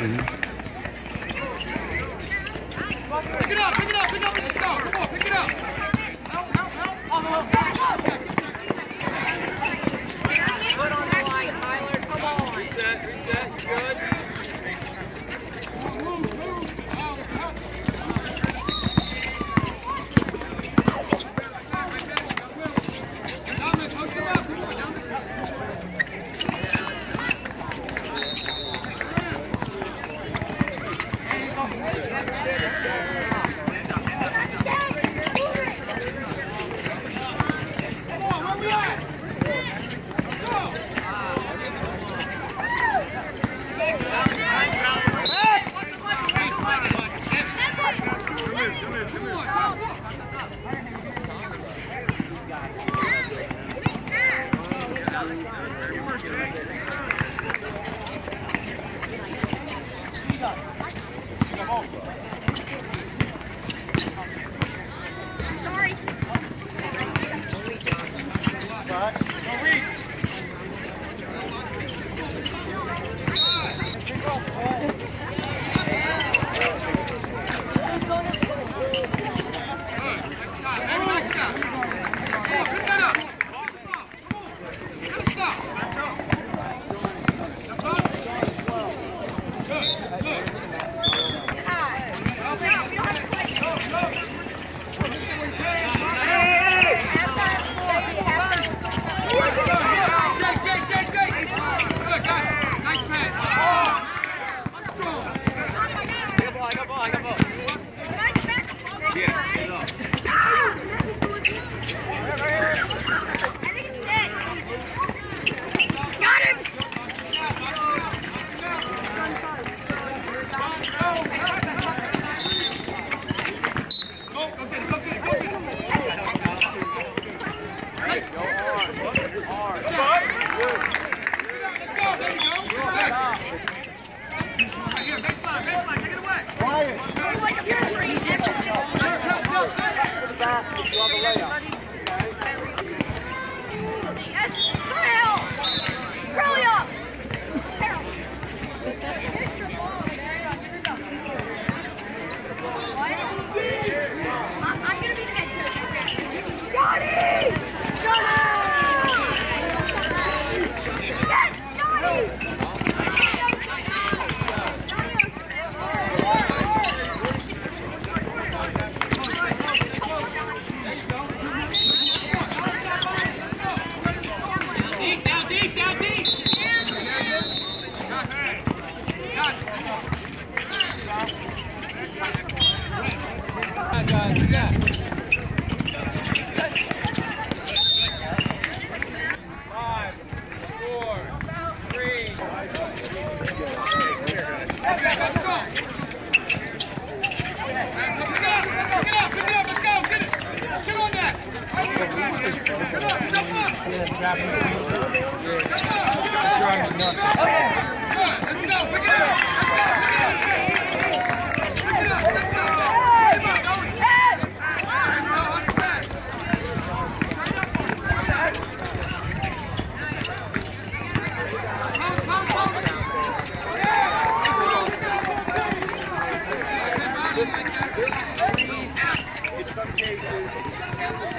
嗯。Sorry. Right. Semua. Gracias. Vamos!